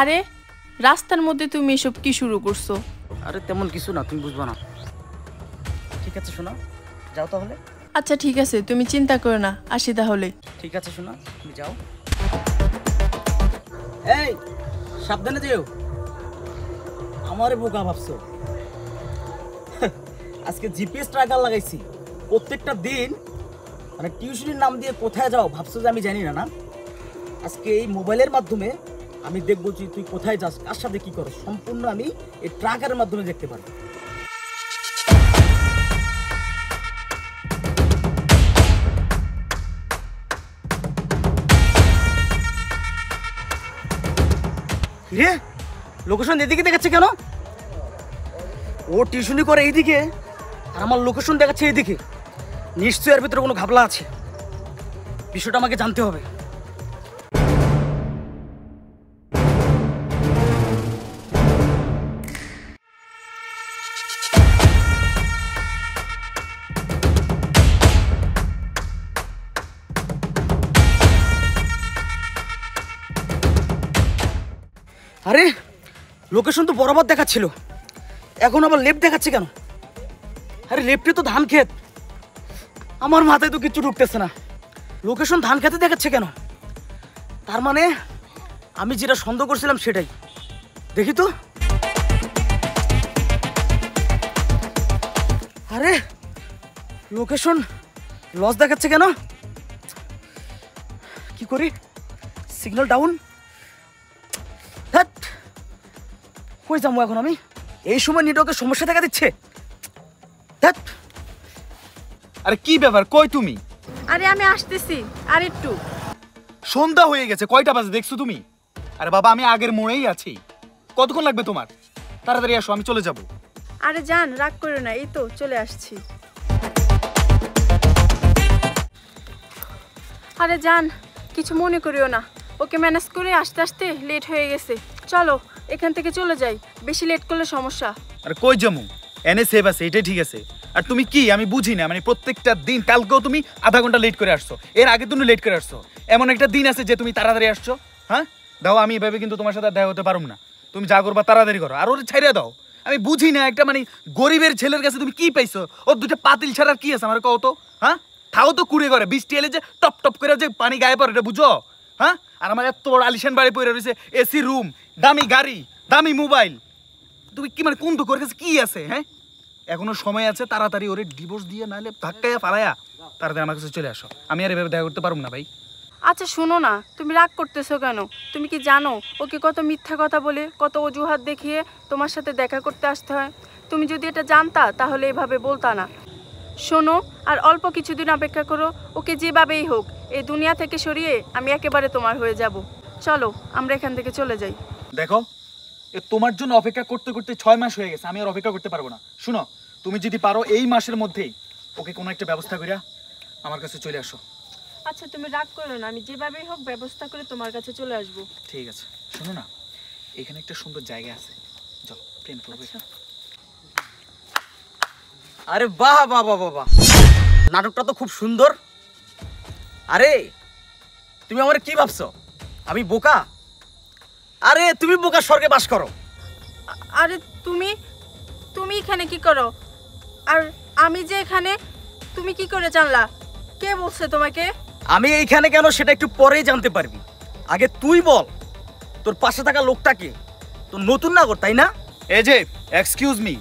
আরে রাস্তার মধ্যে তুমি এসব কি শুরু করছ? আরে তেমন কিছু না তুমি বুঝবা না। ঠিক আছে শোনা। যাও তাহলে। আচ্ছা ঠিক আছে তুমি চিন্তা করো না আসি তাহলে। ঠিক আছে শোনা তুমি যাও। এই সাবধানে যেও। আমারে বোকা ভাবছ। আজকে জিপিএস ট্র্যাকার লাগাইছি। প্রত্যেকটা দিন মানে টিউশনির নাম দিয়ে কোথায় যাও ভাবছ যে আমি জানি না না? আজকে এই মোবাইলের মাধ্যমে আমি দেখব যে তুই কোথায় যাস, কার সাথে কি করো সম্পূর্ণ আমি এই ট্রাকের মাধ্যমে দেখতে পারব। রে লোকেশন এদিকে দেখাচ্ছে কেন? ও টিউশনি করে এইদিকে, আর আমার লোকেশন দেখাচ্ছে এইদিকে। নিশ্চয়ই এর ভিতরে কোনো ঘাবলা আছে। বিষয়টা আমাকে জানতে হবে। আরে লোকেশন তো বরাবর দেখাচ্ছিল। এখন আবার লেফট দেখাচ্ছে কেন? আরে লেফটে তো ধান ক্ষেত। আমার মাথায় তো কিচ্ছু ঢুকতেছে না। লোকেশন ধান খেতে দেখাচ্ছে কেন? তার মানে আমি যেটা সন্দেহ করছিলাম সেটাই। দেখি তো। আরে লোকেশন লস দেখাচ্ছে কেন? কি করি? সিগন্যাল ডাউন কই যাব এখন আমি? এই সময় নেটওয়ার্কের সমস্যা দেখা দিচ্ছে। ধ্যাৎ। আরে কি ব্যাপার? কই তুমি? আরে আমি আসতেছি আর একটু। সন্ধ্যা হয়ে গেছে কয়টা বাজে দেখছ তুমি? আরে বাবা আমি আগের মোড়েই আছি। কতক্ষণ লাগবে তোমার? তাড়াতাড়ি আসো আমি চলে যাব। আরে যান রাগ করো না এই তো চলে আসছি। আরে যান কিছু মনে করিও না। ওকে ম্যানেজ করে আসতে আসতে লেট হয়ে গেছে। চলো। এখান থেকে চলে যাই। বেশি লেট করলে সমস্যা। আর কই যামু এনে সেভ আছে, এটাই ঠিক আছে। আর তুমি কি? আমি বুঝি না মানে প্রত্যেকটা দিন, কালকেও তুমি আধা ঘণ্টা লেট করে আসছো। এর আগে তুমি লেট করে আসছো। এমন একটা দিন আছে যে তুমি তাড়াতাড়ি আসছো হ্যাঁ? দাও, আমি এভাবে কিন্তু তোমার সাথে দেখা হতে পারুম না। তুমি যা করবা তাড়াতাড়ি করো। আর ওর ছাইড়া দাও। আমি বুঝি না একটা মানে গরিবের ছেলের কাছে তুমি কি পাইছো? ওর দুটো পাতিল ছাড়া কি আছে আমার কও তো হ্যাঁ? থাও তো কুড়ে করে বৃষ্টি এলে যে টপ টপ করে যে পানি গায়ে পড়ে, এটা বুঝো হ্যাঁ? আর আমার এত বড় আলিশান বাড়ি পড়ে রয়েছে, এসি রুম দামি গাড়ি, দামি মোবাইল। তুমি কি মানে কোন করে কাছে কি আছে হ্যাঁ? এখনও সময় আছে, তাড়াতাড়ি ওরে ডিভোর্স দিয়ে নাহলে ধাক্কায়া ফালায়া তাড়াতাড়ি আমার কাছে চলে আসো। আমি আর এভাবে দেখা করতে পারব না, ভাই। আচ্ছা শোনো না, তুমি রাগ করতেছো কেন? তুমি কি জানো ওকে কত মিথ্যা কথা বলে, কত অজুহাত দেখিয়ে তোমার সাথে দেখা করতে আসতে হয়? তুমি যদি এটা জানতা, তাহলে এভাবে বলতা না। শোনো, আর অল্প কিছুদিন অপেক্ষা করো, ওকে যেভাবেই হোক, এই দুনিয়া থেকে সরিয়ে আমি একেবারে তোমার হয়ে যাব। চলো, আমরা এখান থেকে চলে যাই। দেখো এ তোমার জন্য অপেক্ষা করতে করতে ছয় মাস হয়ে গেছে আমি আর অপেক্ষা করতে পারব না। শুনো তুমি যদি পারো এই মাসের মধ্যেই ওকে কোনো একটা ব্যবস্থা করিয়া আমার কাছে চলে আসো। আচ্ছা তুমি রাগ করো না আমি যেভাবেই হোক ব্যবস্থা করে তোমার কাছে চলে আসব। ঠিক আছে শোনো না এখানে একটা সুন্দর জায়গা আছে। চলো প্রেম করব। আচ্ছা। আরে বাহ বাহ বাহ বাহ বাহ। নাটকটা তো খুব সুন্দর। আরে তুমি আমার কি ভাবছ? আমি বোকা? আরে তুমি বোকা স্বর্গে বাস করো। আরে তুমি তুমি এখানে কি করো? আর আমি যে এখানে তুমি কি করে জানলা? কে বলছে তোমাকে? আমি এইখানে কেন সেটা একটু পরেই জানতে পারবি। আগে তুই বল তোর পাশে থাকা লোকটা কে? তোর নতুন নাগর তাই না? এই যে এক্সকিউজ মি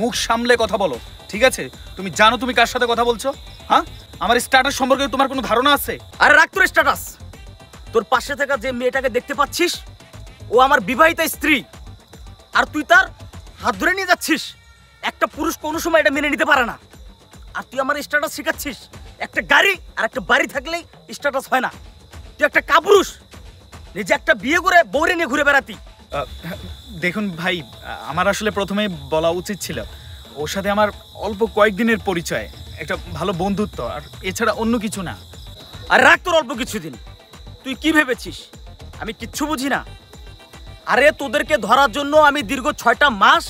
মুখ সামলে কথা বলো ঠিক আছে? তুমি জানো তুমি কার সাথে কথা বলছো? হ্যাঁ? আমার স্টার্টার সম্পর্কে তোমার কোনো ধারণা আছে? আরে রাখ তোর স্ট্যাটাস তোর পাশে থাকা যে মেয়েটাকে দেখতে পাচ্ছিস ও আমার বিবাহিতা স্ত্রী। আর তুই তার হাত ধরে নিয়ে যাচ্ছিস। একটা পুরুষ কোনো সময় এটা মেনে নিতে পারে না। আর তুই আমার স্ট্যাটাস শেখাচ্ছিস। একটা গাড়ি আর একটা বাড়ি থাকলেই স্ট্যাটাস হয় না। তুই একটা কাপুরুষ। নিজে একটা বিয়ে করে বৌরে নিয়ে ঘুরে বেড়াতি। দেখুন ভাই আমার আসলে প্রথমে বলা উচিত ছিল ওর সাথে আমার অল্প কয়েকদিনের পরিচয় একটা ভালো বন্ধুত্ব আর এছাড়া অন্য কিছু না। আর রাখ তোর অল্প কিছুদিন। তুই কি ভেবেছিস? আমি কিচ্ছু বুঝি না। আরে তোদেরকে ধরার জন্য আমি দীর্ঘ ছয়টা মাস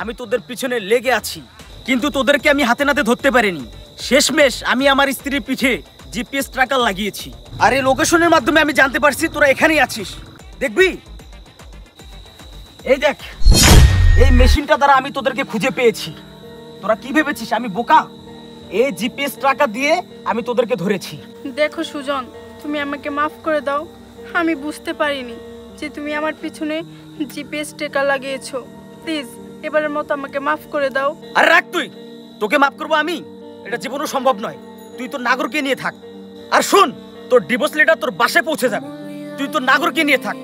আমি তোদের পিছনে লেগে আছি। কিন্তু তোদেরকে আমি হাতে নাতে ধরতে পারিনি। শেষমেশ আমি আমার স্ত্রীর পিঠে জিপিএস ট্র্যাকার লাগিয়েছি। আর এই লোকেশনের মাধ্যমে আমি জানতে পারছি তোরা এখানেই আছিস। দেখবি? এই দেখ, এই মেশিনটা দ্বারা আমি তোদেরকে খুঁজে পেয়েছি। তোরা কি ভেবেছিস, আমি বোকা? এই জিপিএস টাকা দিয়ে আমি তোদেরকে ধরেছি। দেখো সুজন, তুমি আমাকে মাফ করে দাও, আমি বুঝতে পারিনি। যে তুমি আমার পিছনে জিপিএস টেকা লাগিয়েছো। প্লিজ, এবারের মতো আমাকে মাফ করে দাও। আর রাখ তুই! তোকে মাফ করব আমি? এটা জীবনও সম্ভব নয়। তুই তোর নাগরকে নিয়ে থাক। আর শোন, তোর ডিভোর্স লেটার তোর বাসে পৌঁছে যাবে। তুই তোর নাগরকে নিয়ে থাক।